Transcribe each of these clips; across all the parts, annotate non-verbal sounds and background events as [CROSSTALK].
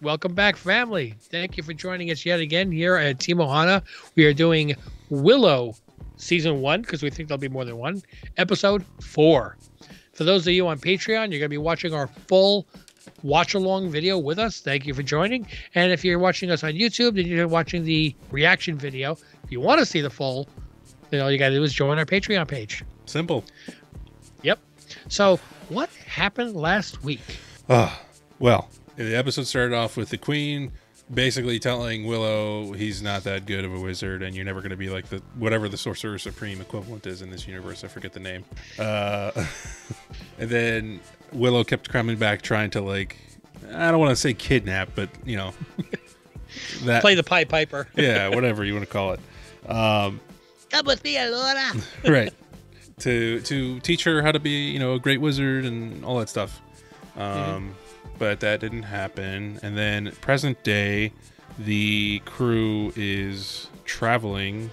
Welcome back, family. Thank you for joining us yet again here at Team Ohana. We are doing Willow season one because we think there'll be more than one. Episode four. For those of you on Patreon, you're going to be watching our full watch along video with us. Thank you for joining. And if you're watching us on YouTube, then you're watching the reaction video. If you want to see the full, then all you got to do is join our Patreon page. Simple. Yep. So, what happened last week? Ah, well, the episode started off with the queen basically telling Willow he's not that good of a wizard, and you're never going to be like the whatever the sorcerer supreme equivalent is in this universe. I forget the name. Uh, [LAUGHS] and then Willow kept coming back, trying to like I don't want to say kidnap, but you know [LAUGHS] that Play the Pied Piper. [LAUGHS] yeah, whatever you want to call it. Um, Come with me, Elora. right to to teach her how to be you know a great wizard and all that stuff um but that didn't happen and then present day the crew is traveling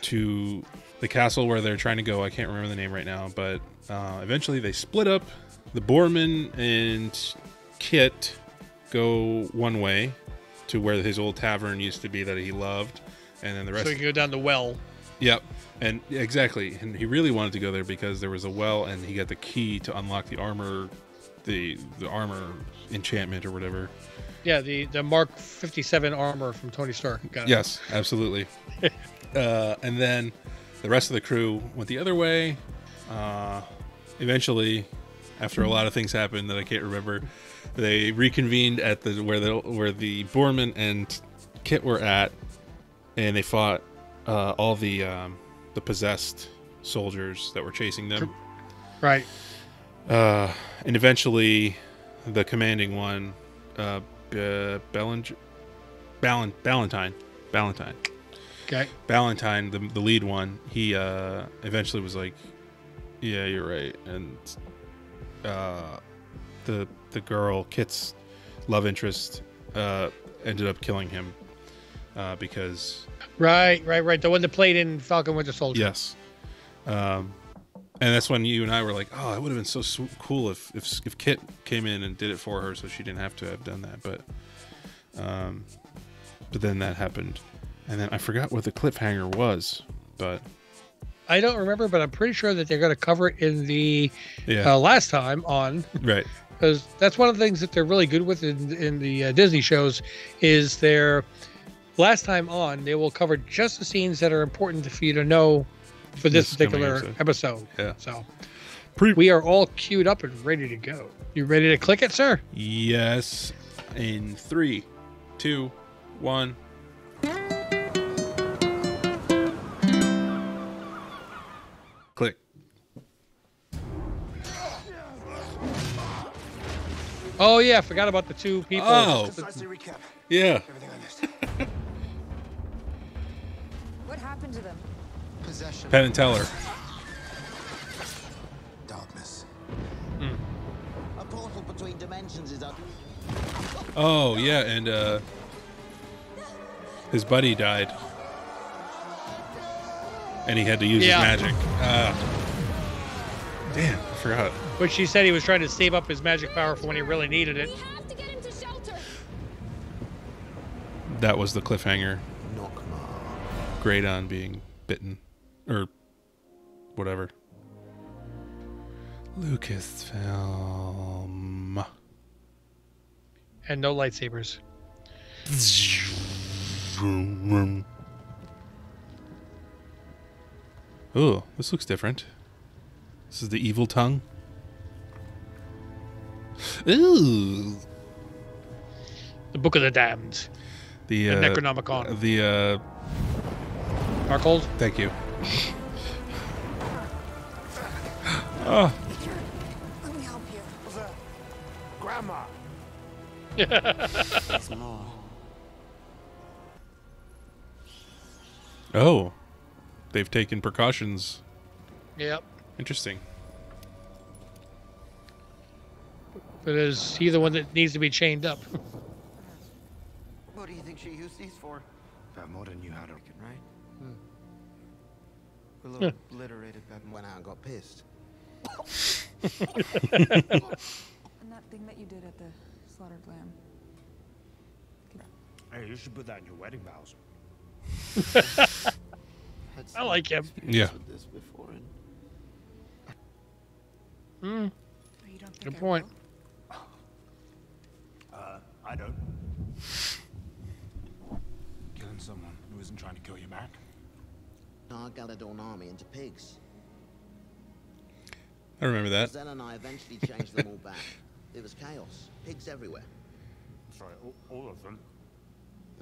to the castle where they're trying to go i can't remember the name right now but uh, eventually they split up the boorman and kit go one way to where his old tavern used to be that he loved and then the rest So you can go down the well. Yep. And exactly. And he really wanted to go there because there was a well and he got the key to unlock the armor the the armor enchantment or whatever. Yeah, the, the Mark 57 armor from Tony Stark. Got it. Yes, absolutely. [LAUGHS] uh, and then the rest of the crew went the other way. Uh, eventually, after a lot of things happened that I can't remember, they reconvened at the where the where the Boorman and Kit were at, and they fought uh, all the um, the possessed soldiers that were chasing them. Right. Uh, and eventually, the commanding one, uh, B- Bellinger, Ballin, Okay. The, the lead one, he uh, eventually was like, "Yeah, you're right," and uh, the the girl, Kit's love interest, uh, ended up killing him uh, because Right, right, right. The one that played in Falcon Winter Soldier. Yes. Um, and that's when you and I were like, "Oh, it would have been so sw- cool if, if if Kit came in and did it for her, so she didn't have to have done that." But, um, but then that happened, and then I forgot what the cliffhanger was. But I don't remember, but I'm pretty sure that they're going to cover it in the yeah, uh, last time on right, because that's one of the things that they're really good with in, in the uh, Disney shows is their last time on they will cover just the scenes that are important for you to know for this, This particular episode. episode. Yeah. So Pre- we are all queued up and ready to go. You ready to click it, sir? yes. In three, two, one. Click. Oh yeah, I forgot about the two people. Oh. Let's recap. Yeah. Everything I missed. [LAUGHS] What happened to them? Possession. Penn and Teller. Darkness. A portal between dimensions is up. Oh yeah, and uh, his buddy died, and he had to use Yeah. his magic. Ah. damn, I forgot. But she said he was trying to save up his magic power for when he really needed it. We have to get him to shelter. That was the cliffhanger. Great on being bitten, or whatever. Lucasfilm. And no lightsabers. [LAUGHS] Oh, this looks different. This is the evil tongue. Ooh. The Book of the Damned. The, The uh, Necronomicon. The uh, Darkhold. thank you. Oh, Let me help you. Grandma. oh, they've taken precautions. Yep. Interesting. But is he the one that needs to be chained up? [LAUGHS] What do you think she used these for? That more than you had a Right? Hmm. We're a little obliterated back Went out and got pissed. And that thing that you did at the slaughtered lamb. Hey, you should put that in your wedding vows. [LAUGHS] I like him. Yeah. With this before and Mm, you don't think good I point. Uh, I don't. Killing someone who isn't trying to kill you back. Our Galadorn army into pigs. I remember that. Zen and I eventually changed them all back. [LAUGHS] It was chaos. Pigs everywhere. Sorry, all, all of them.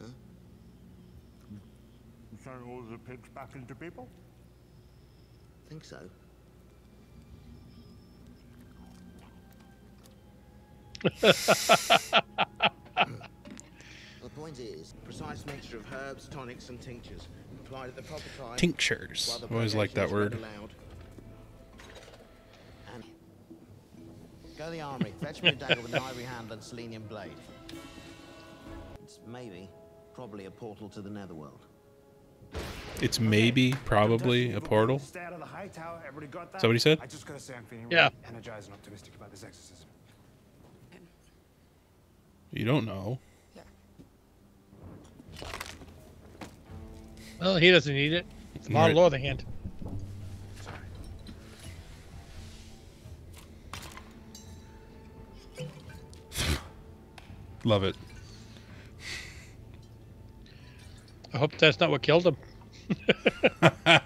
Huh? You turn all the pigs back into people? think so. [LAUGHS] the point is, precise mixture of herbs, tonics, and tinctures applied at the proper time. Tinctures. the I always like that word. read. And go to the armory. Fetch me a dagger with an [LAUGHS] ivory handle and selenium blade. It's maybe, probably a portal to the netherworld. It's maybe, probably a portal. Stay out of the high tower. Everybody got that? Is that what he said? I just gotta say I'm feeling Yeah. really energized and optimistic about this exorcism. You don't know. Well, he doesn't need it. It's a model Right. or the hand. Love it. I hope that's not what killed him. [LAUGHS]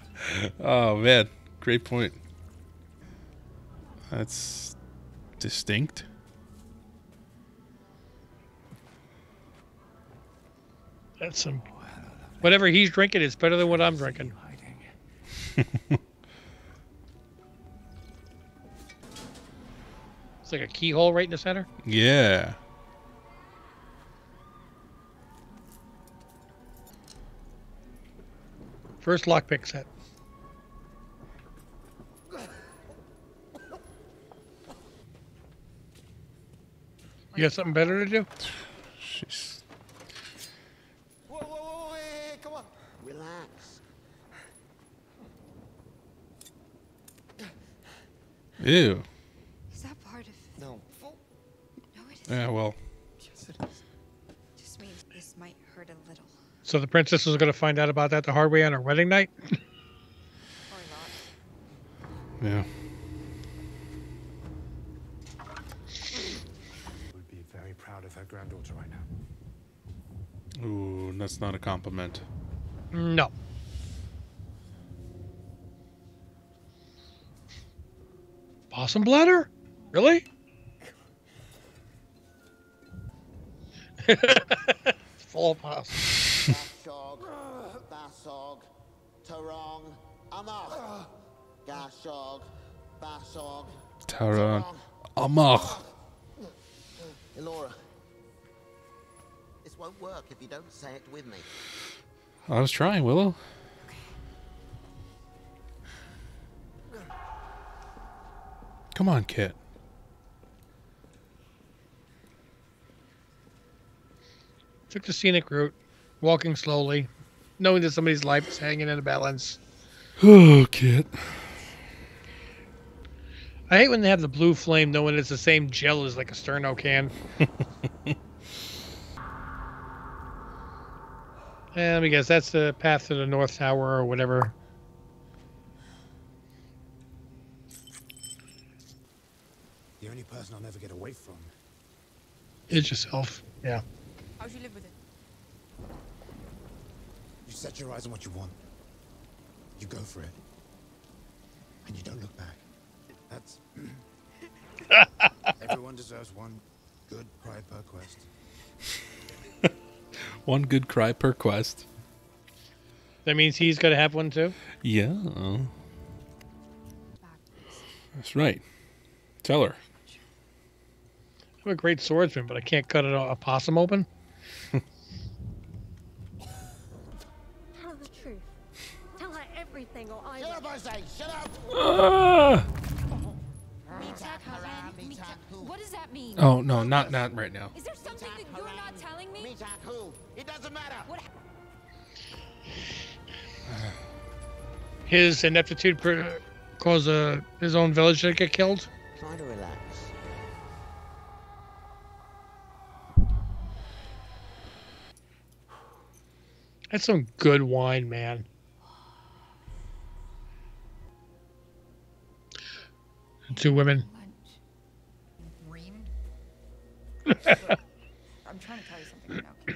Oh man, great point. That's distinct. That's some. Whatever he's drinking is better than what I'm drinking. [LAUGHS] It's like a keyhole right in the center. Yeah. First lockpick set. You got something better to do? She's Whoa, whoa, whoa, hey, hey, come on. Relax. Ew. Is that part of? No. No, it isn't. Yeah, well, Yes, it is. Just means this might hurt a little, So the princess was going to find out about that the hard way on her wedding night. [LAUGHS] or not. yeah. Would be very proud of her granddaughter right now. Ooh, that's not a compliment. No. Possum bladder? Really? [LAUGHS] Full of possum. Gashog, Basog, Tarong, Amok. Gashog, Basog, Taran. Amach. Elora. This won't work if you don't say it with me. I was trying, Willow. Come on, Kit. Took the scenic route, walking slowly, knowing that somebody's life is hanging in a balance. Oh, Kit. I hate when they have the blue flame, knowing it's the same gel as like a sterno can. and [LAUGHS] let me guess, that's the path to the North Tower or whatever. The only person I'll never get away from. Is yourself. Yeah. How'd you live with it? You set your eyes on what you want. You go for it. And you don't look back. That's. [LAUGHS] Everyone deserves one good cry per quest. [LAUGHS] One good cry per quest. That means he's got to have one too. Yeah. That's right. Tell her. I'm a great swordsman, but I can't cut a, a possum open. [LAUGHS] Tell her the truth. Tell her everything, or I Shut will. up, I say! Shut up! Ah! Mitak Haran, Mitak. What does that mean? Oh no, not not right now. Is there something that you're not telling me? Meet who? It doesn't matter! What? His ineptitude caused uh, his own village to get killed. Try to relax. That's some good wine, man. Two women. I'm trying to tell you something right now.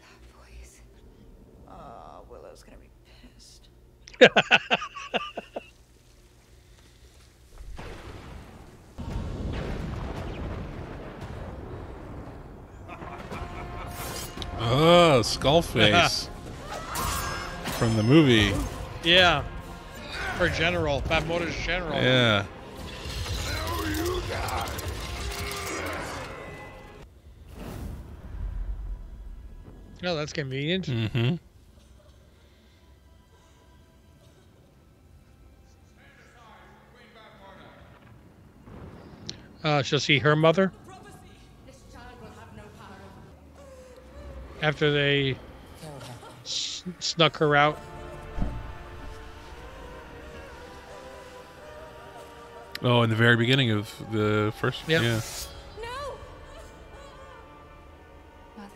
That voice. Oh, Willow's gonna be pissed. [LAUGHS] Skullface [LAUGHS] from the movie. Yeah. For General. Fat Motors General. Yeah. Oh, that's convenient. Mm-hmm. Uh, she'll see her mother after they s- snuck her out. Oh, in the very beginning of the first. Yep. Yeah. No! Mother?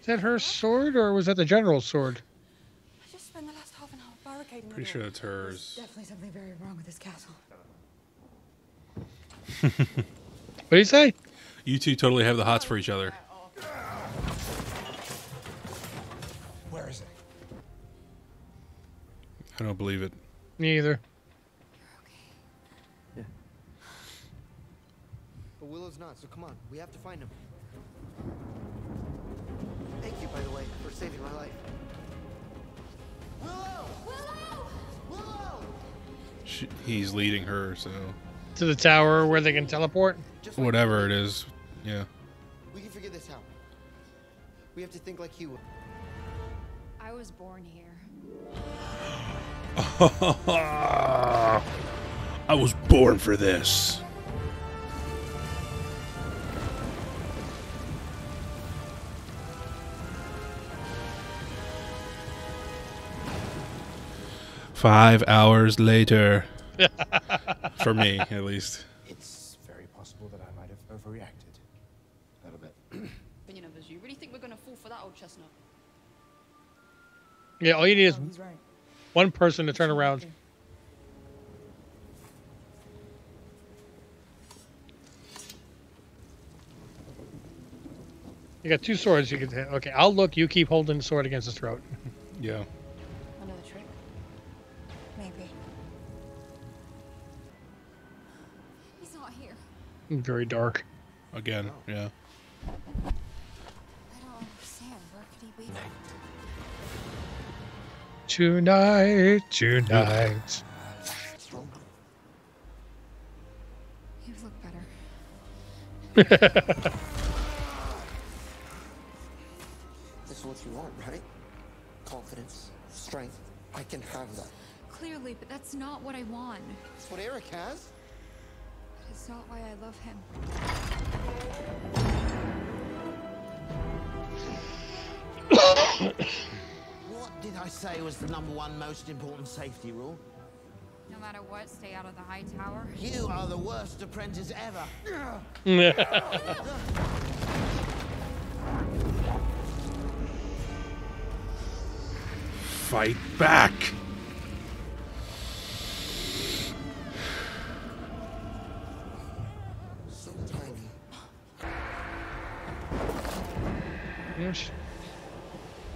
Is that her sword or was that the general's sword? I just spent the last half an hour barricading the Pretty sure it's hers. Definitely something very wrong with this castle. [LAUGHS] What do you say? You two totally have the hots for each other. Where is it? I don't believe it. Me either. But Willow's not, so come on. We have to find him. Thank you, by the way, for saving my life. She, he's leading her, so To the tower where they can teleport. Like whatever it is. Yeah. We can figure this out. We have to think like he would. I was born here. [LAUGHS] I was born for this. Five hours later. [LAUGHS] for me, at least. It's very possible that I might have overreacted. A little bit. Opinion of us. You really think we're gonna fall for that old chestnut? Yeah, all you need is Oh, right. one person to turn around. You got two swords you can hit. Okay, I'll look. You keep holding the sword against his throat. Yeah. Here. Very dark. Again. Oh. Yeah. I don't understand. Where could he be? Tonight, tonight. You look better. [LAUGHS] This is what you want, right? Confidence, strength. I can have that. Clearly, but that's not what I want. It's what Airk has. It's not why I love him. What did I say was the number one most important safety rule? No matter what, stay out of the high tower. You are the worst apprentice ever. Fight back.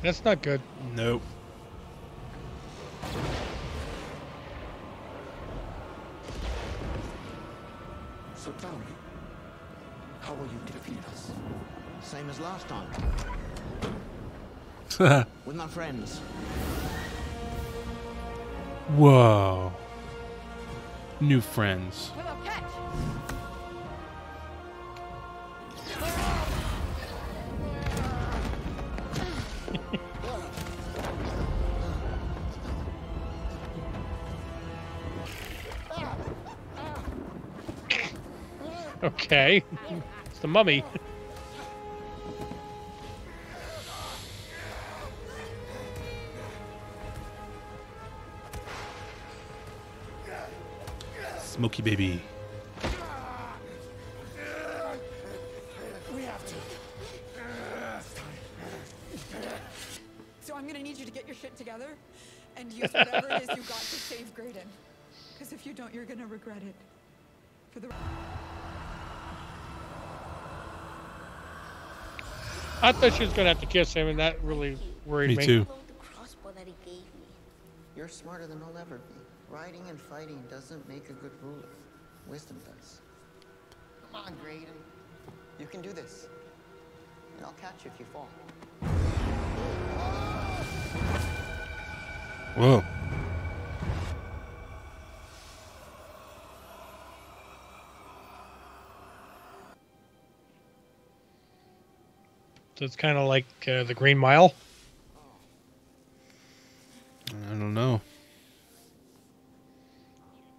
That's not good. Nope. So tell me, how will you defeat us? Same as last time. [LAUGHS] With my friends. Whoa. New friends. Okay. It's the mummy. Smoky baby. We have to. So I'm gonna need you to get your shit together and use whatever it is you got to save Graydon. Because if you don't, you're gonna regret it. For the I thought she was gonna have to kiss him, and that really worried Me me. too. The crossbow that he gave me. You're smarter than I'll ever be. Riding and fighting doesn't make a good ruler. Wisdom does. Come on, Graydon. You can do this. And I'll catch you if you fall. Whoa. So it's kind of like uh, the Green Mile. I don't know.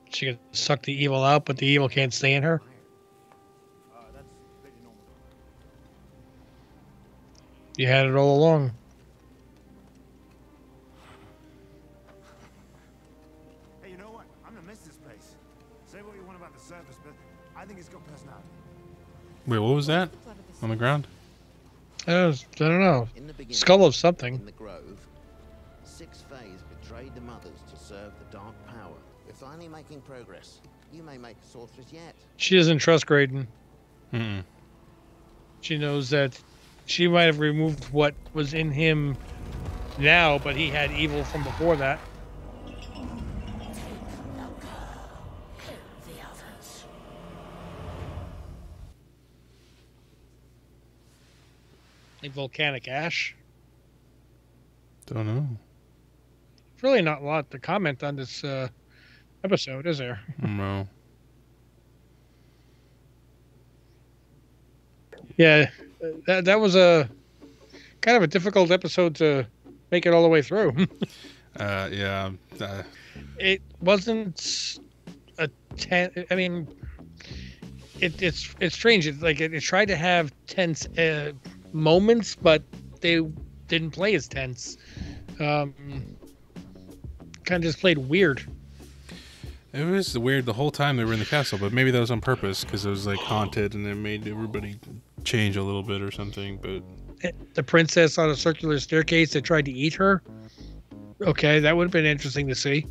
She could suck the evil out, but the evil can't stay in her. You had it all along. Hey, you know what? I'm gonna miss this place. Say what you want about the surface, but I think it's got personality. Wait, what was that? On the ground? I don't, I don't know. In the beginning, Skull of something. in the grove, six Fays betrayed the mothers to serve the dark power. We're finally making progress. You may make a sorceress yet. She doesn't trust Graydon. Mm-mm. She knows that she might have removed what was in him now, but he had evil from before that. Like volcanic ash. Don't know. There's really not a lot to comment on this uh, episode, is there? [LAUGHS] No. Yeah, that that was a kind of a difficult episode to make it all the way through. [LAUGHS] Uh, yeah. Uh, it wasn't a ten. I mean, it, it's it's strange. It's like it, it tried to have tense uh, moments, but they didn't play as tense. Um, kind of just played weird. it was weird the whole time they were in the castle, but maybe that was on purpose because it was like haunted and it made everybody change a little bit or something. But The princess on a circular staircase that tried to eat her. Okay, that would have been interesting to see.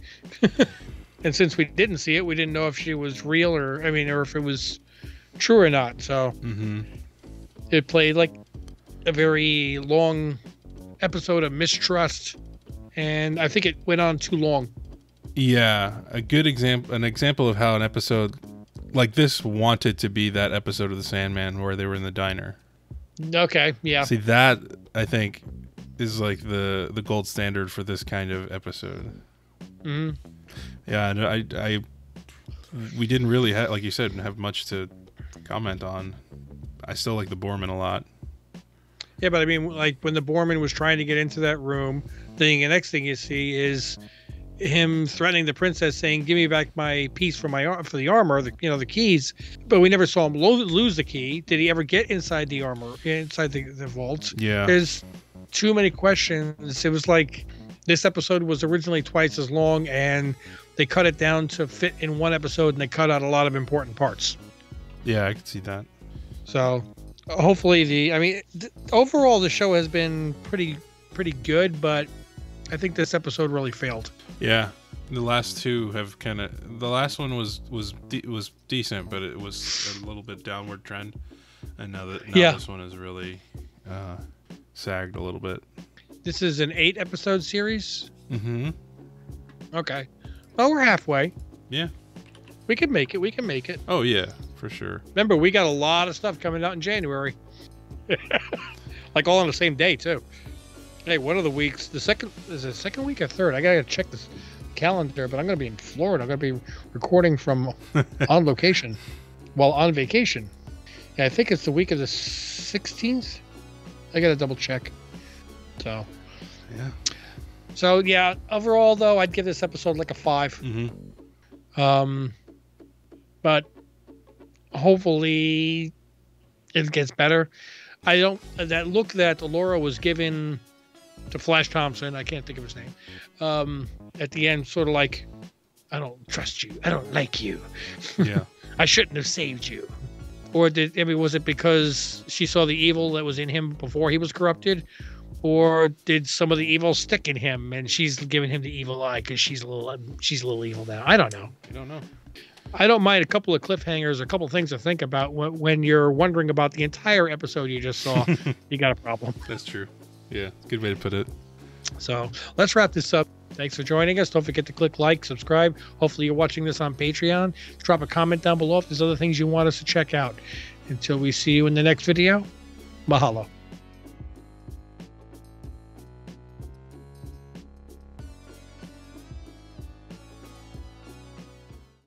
[LAUGHS] and since we didn't see it, we didn't know if she was real or I mean, or if it was true or not. So hmm it played like a very long episode of mistrust and i think it went on too long yeah, a good example, an example of how an episode like this wanted to be that episode of the Sandman where they were in the diner. okay yeah See that I think is like the the gold standard for this kind of episode. hmm Yeah, and I I we didn't really have like you said have much to comment on. I still like the Boorman a lot. Yeah but i mean like when the boorman was trying to get into that room then the next thing you see is him threatening the princess saying give me back my piece for my ar- for the armor the you know the keys but we never saw him lo- lose the key did he ever get inside the armor inside the, the vault Yeah. there's too many questions. It was like this episode was originally twice as long, and they cut it down to fit in one episode, and they cut out a lot of important parts. Yeah, I could see that. So hopefully, the I mean, th- overall the show has been pretty pretty good, but I think this episode really failed. Yeah. The last two have kind of the last one was was de- was decent, but it was a little bit downward trend. And now that now Yeah. this one is really uh sagged a little bit. This is an eight episode series. mm-hmm Okay, well we're halfway. Yeah. We can make it. We can make it. Oh yeah, for sure. Remember, we got a lot of stuff coming out in January. [LAUGHS] like all on the same day too. Hey, one of the weeks, the second is it second week or third? I gotta check this calendar, but I'm gonna be in Florida. I'm gonna be recording from [LAUGHS] on location while on vacation. Yeah, I think it's the week of the 16th. I gotta double check. So, Yeah. so yeah. Overall, though, I'd give this episode like a five. Mhm. Um, but hopefully it gets better. I don't that look that Elora was given to Flash Thompson. I can't think of his name. Um, at the end, sort of like I don't trust you. I don't like you. [LAUGHS] Yeah. I shouldn't have saved you. Or did I mean was it because she saw the evil that was in him before he was corrupted? Or did some of the evil stick in him and she's giving him the evil eye because she's a little she's a little evil now? I don't know. I don't know. I don't mind a couple of cliffhangers, a couple of things to think about when, when you're wondering about the entire episode you just saw. [LAUGHS] you got a problem. That's true. Yeah, good way to put it. So let's wrap this up. Thanks for joining us. Don't forget to click like, subscribe. Hopefully, you're watching this on Patreon. Drop a comment down below if there's other things you want us to check out. Until we see you in the next video, mahalo.